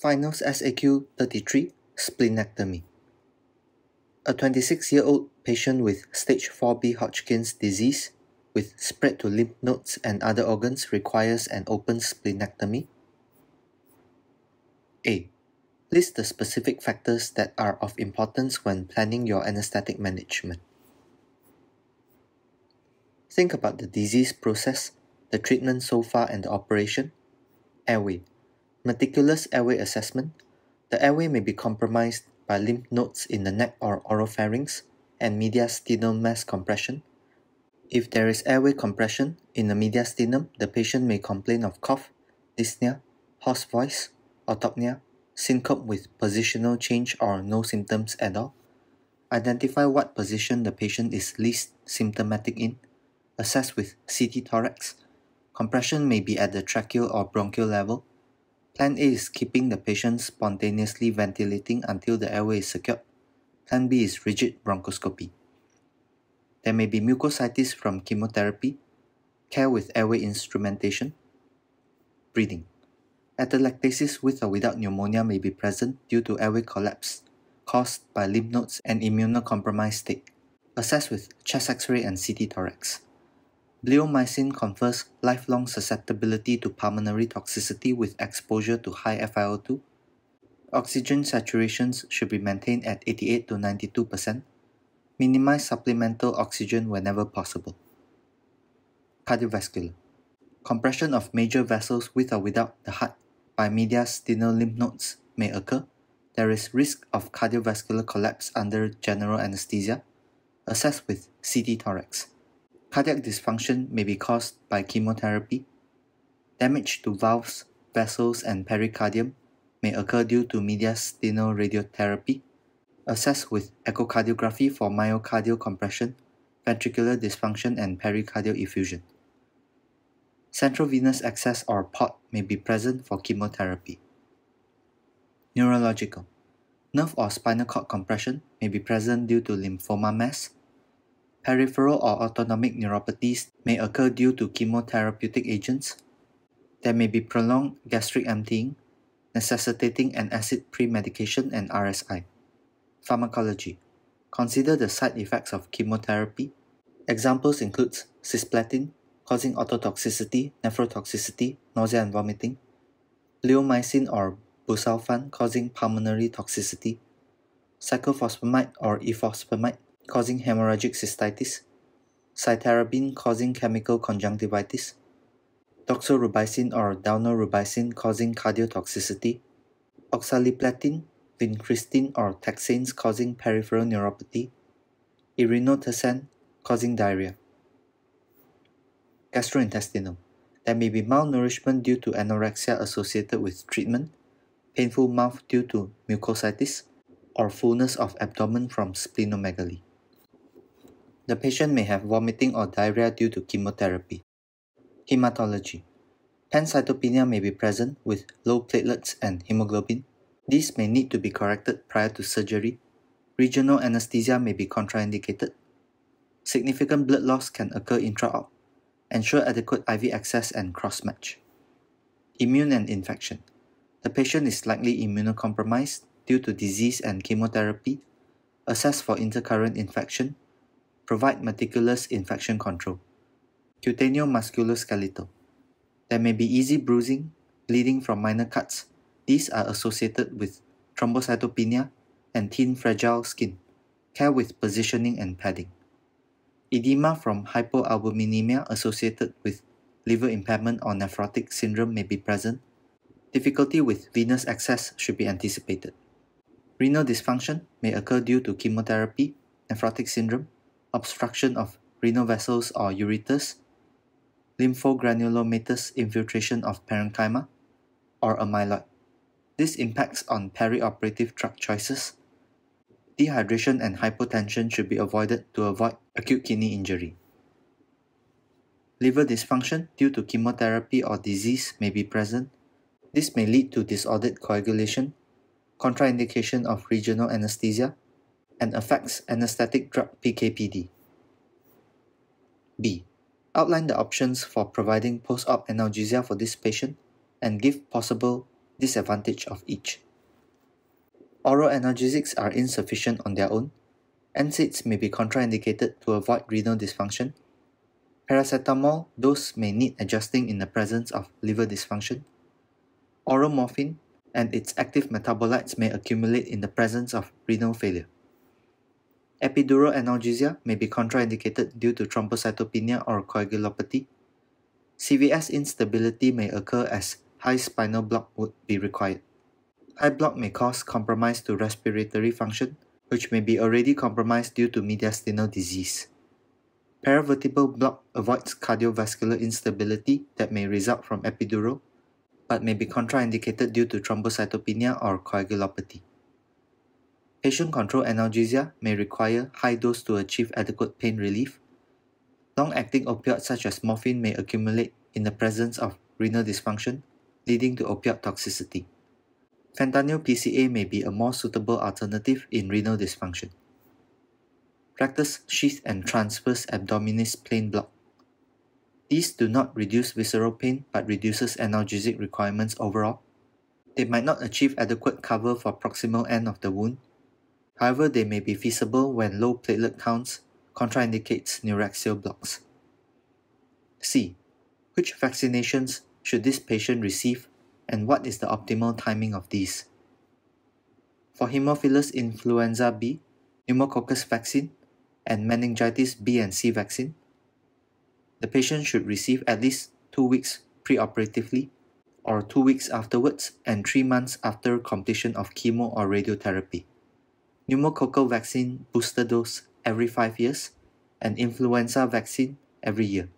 Finals SAQ 33 Splenectomy. A 26 year old patient with stage 4B Hodgkin's disease with spread to lymph nodes and other organs requires an open splenectomy. A. List the specific factors that are of importance when planning your anesthetic management. Think about the disease process, the treatment so far, and the operation. Airway Meticulous airway assessment. The airway may be compromised by lymph nodes in the neck or oropharynx and mediastinal mass compression. If there is airway compression in the mediastinum, the patient may complain of cough, dyspnea, hoarse voice, orthopnea, syncope with positional change or no symptoms at all. Identify what position the patient is least symptomatic in. Assess with CT thorax. Compression may be at the tracheal or bronchial level. Plan A is keeping the patient spontaneously ventilating until the airway is secured. Plan B is rigid bronchoscopy. There may be mucositis from chemotherapy, care with airway instrumentation, breathing. Atelectasis with or without pneumonia may be present due to airway collapse caused by lymph nodes and immunocompromised state. Assess with chest x-ray and CT thorax. Bleomycin confers lifelong susceptibility to pulmonary toxicity with exposure to high FiO2. Oxygen saturations should be maintained at 88 to 92%. Minimize supplemental oxygen whenever possible. Cardiovascular. Compression of major vessels with or without the heart by mediastinal lymph nodes may occur. There is risk of cardiovascular collapse under general anesthesia. Assess with CT thorax. Cardiac dysfunction may be caused by chemotherapy. Damage to valves, vessels, and pericardium may occur due to mediastinal radiotherapy. Assess with echocardiography for myocardial compression, ventricular dysfunction, and pericardial effusion. Central venous access or port may be present for chemotherapy. Neurological. Nerve or spinal cord compression may be present due to lymphoma mass, Peripheral or autonomic neuropathies may occur due to chemotherapeutic agents. There may be prolonged gastric emptying, necessitating an acid pre-medication and RSI. Pharmacology. Consider the side effects of chemotherapy. Examples include cisplatin, causing ototoxicity, nephrotoxicity, nausea and vomiting, bleomycin or busulfan, causing pulmonary toxicity, cyclophosphamide or ifosfamide, causing hemorrhagic cystitis, cytarabine causing chemical conjunctivitis, doxorubicin or daunorubicin causing cardiotoxicity, oxaliplatin, vincristine or taxanes causing peripheral neuropathy, irinotecan causing diarrhea. Gastrointestinal. There may be malnourishment due to anorexia associated with treatment, painful mouth due to mucositis, or fullness of abdomen from splenomegaly. The patient may have vomiting or diarrhea due to chemotherapy. Hematology. Pancytopenia may be present with low platelets and hemoglobin. These may need to be corrected prior to surgery. Regional anesthesia may be contraindicated. Significant blood loss can occur intra-op. Ensure adequate IV access and cross-match. Immune and infection. The patient is likely immunocompromised due to disease and chemotherapy. Assess for intercurrent infection Provide meticulous infection control. Cutaneous musculoskeletal: There may be easy bruising, bleeding from minor cuts. These are associated with thrombocytopenia and thin fragile skin. Care with positioning and padding. Edema from hypoalbuminemia associated with liver impairment or nephrotic syndrome may be present. Difficulty with venous access should be anticipated. Renal dysfunction may occur due to chemotherapy, nephrotic syndrome, obstruction of renal vessels or ureters, lymphogranulomatous infiltration of parenchyma, or amyloid. This impacts on perioperative drug choices. Dehydration and hypotension should be avoided to avoid acute kidney injury. Liver dysfunction due to chemotherapy or disease may be present. This may lead to disordered coagulation, contraindication of regional anesthesia, and affects anesthetic drug PKPD. B. Outline the options for providing post-op analgesia for this patient and give possible disadvantage of each. Oral analgesics are insufficient on their own. NSAIDs may be contraindicated to avoid renal dysfunction. Paracetamol dose may need adjusting in the presence of liver dysfunction. Oral morphine and its active metabolites may accumulate in the presence of renal failure. Epidural analgesia may be contraindicated due to thrombocytopenia or coagulopathy. CVS instability may occur as high spinal block would be required. High block may cause compromise to respiratory function, which may be already compromised due to mediastinal disease. Paravertebral block avoids cardiovascular instability that may result from epidural, but may be contraindicated due to thrombocytopenia or coagulopathy. Patient-controlled analgesia may require high dose to achieve adequate pain relief. Long-acting opioids such as morphine may accumulate in the presence of renal dysfunction, leading to opioid toxicity. Fentanyl PCA may be a more suitable alternative in renal dysfunction. Rectus sheath and transverse abdominis plane block. These do not reduce visceral pain but reduces analgesic requirements overall. They might not achieve adequate cover for proximal end of the wound. However, they may be feasible when low platelet counts contraindicates neuraxial blocks. C. Which vaccinations should this patient receive and what is the optimal timing of these? For Haemophilus influenza B, pneumococcus vaccine, and meningitis B and C vaccine, the patient should receive at least 2 weeks preoperatively or 2 weeks afterwards and 3 months after completion of chemo or radiotherapy. Pneumococcal vaccine booster dose every 5 years and influenza vaccine every year.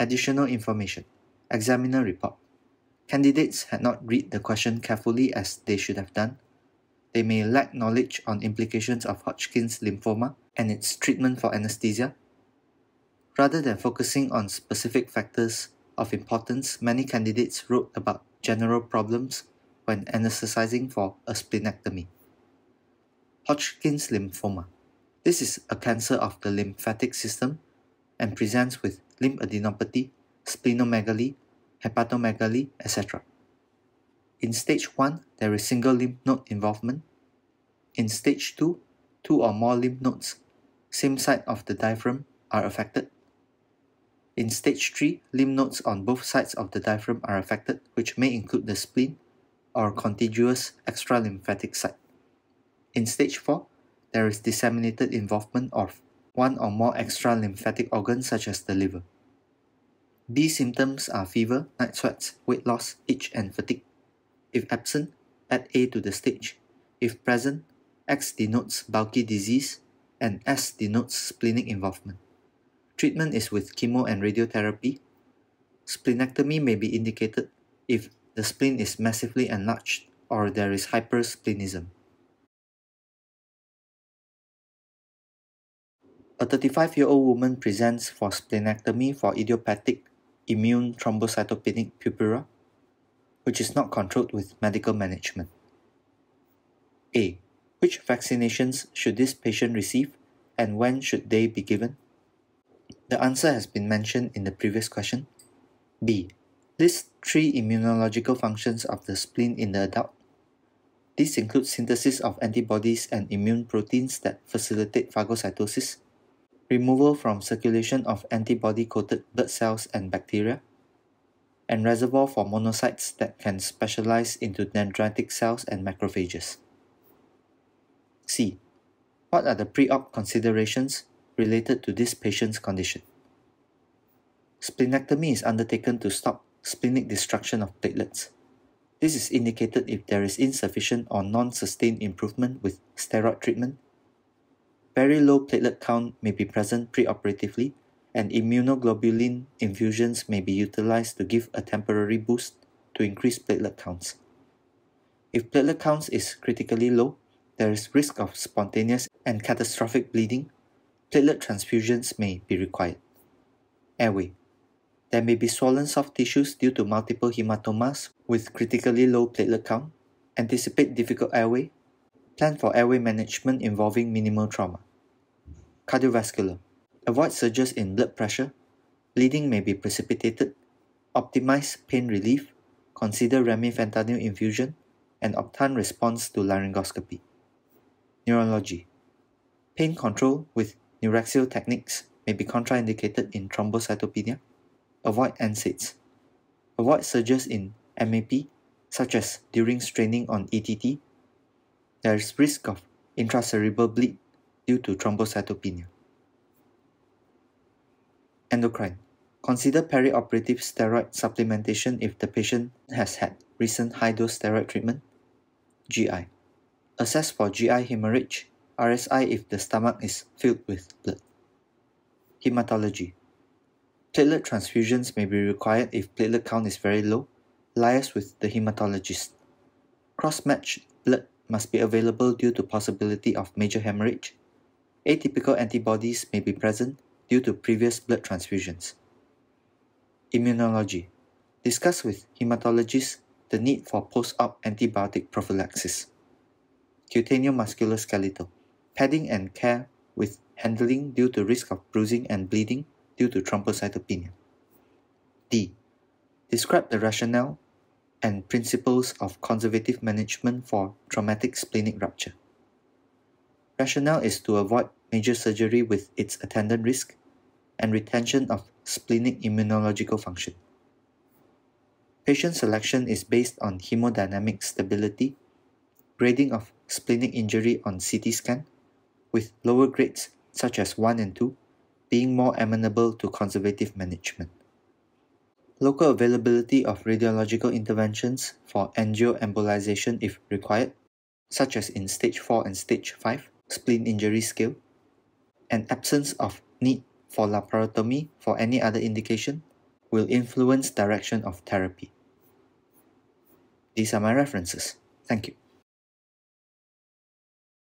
Additional information Examiner report Candidates had not read the question carefully as they should have done. They may lack knowledge on implications of Hodgkin's lymphoma and its treatment for anesthesia. Rather than focusing on specific factors of importance, many candidates wrote about general problems when anesthetizing for a splenectomy. Hodgkin's lymphoma. This is a cancer of the lymphatic system and presents with lymphadenopathy, splenomegaly, hepatomegaly, etc. In stage 1, there is single lymph node involvement. In stage 2, two or more lymph nodes, same side of the diaphragm, are affected. In stage 3, lymph nodes on both sides of the diaphragm are affected, which may include the spleen or contiguous extralymphatic site. In stage 4, there is disseminated involvement of one or more extra lymphatic organs such as the liver. These symptoms are fever, night sweats, weight loss, itch, and fatigue. If absent, add A to the stage. If present, X denotes bulky disease and S denotes splenic involvement. Treatment is with chemo and radiotherapy. Splenectomy may be indicated if the spleen is massively enlarged or there is hypersplenism. A 35-year-old woman presents for splenectomy for idiopathic immune thrombocytopenic purpura, which is not controlled with medical management. A. Which vaccinations should this patient receive and when should they be given? The answer has been mentioned in the previous question. B. List three immunological functions of the spleen in the adult. These include synthesis of antibodies and immune proteins that facilitate phagocytosis, removal from circulation of antibody-coated blood cells and bacteria, and reservoir for monocytes that can specialize into dendritic cells and macrophages. C. What are the pre-op considerations related to this patient's condition? Splenectomy is undertaken to stop splenic destruction of platelets. This is indicated if there is insufficient or non-sustained improvement with steroid treatment very low platelet count may be present preoperatively, and immunoglobulin infusions may be utilized to give a temporary boost to increase platelet counts. If platelet counts is critically low, there is risk of spontaneous and catastrophic bleeding. Platelet transfusions may be required. Airway. There may be swollen soft tissues due to multiple hematomas with critically low platelet count. Anticipate difficult airway. Plan for airway management involving minimal trauma. Cardiovascular. Avoid surges in blood pressure. Bleeding may be precipitated. Optimize pain relief. consider remifentanil infusion and Optane response to laryngoscopy. Neurology. Pain control with neuraxial techniques may be contraindicated in thrombocytopenia. Avoid NSAIDs. Avoid surges in MAP, such as during straining on ETT. There is risk of intracerebral bleed due to thrombocytopenia. Endocrine. Consider perioperative steroid supplementation if the patient has had recent high-dose steroid treatment. GI. Assess for GI hemorrhage, RSI if the stomach is filled with blood. Hematology. Platelet transfusions may be required if platelet count is very low. Liaise with the hematologist. Cross-matched blood must be available due to possibility of major hemorrhage. Atypical antibodies may be present due to previous blood transfusions. Immunology. Discuss with hematologists the need for post-op antibiotic prophylaxis. Cutaneous musculoskeletal. Padding and care with handling due to risk of bruising and bleeding due to thrombocytopenia. D. Describe the rationale and principles of conservative management for traumatic splenic rupture. Rationale is to avoid major surgery with its attendant risk and retention of splenic immunological function. Patient selection is based on hemodynamic stability, grading of splenic injury on CT scan, with lower grades such as 1 and 2 being more amenable to conservative management. Local availability of radiological interventions for angioembolization if required, such as in stage 4 and stage 5 spleen injury scale, and absence of need for laparotomy for any other indication will influence direction of therapy. These are my references. Thank you.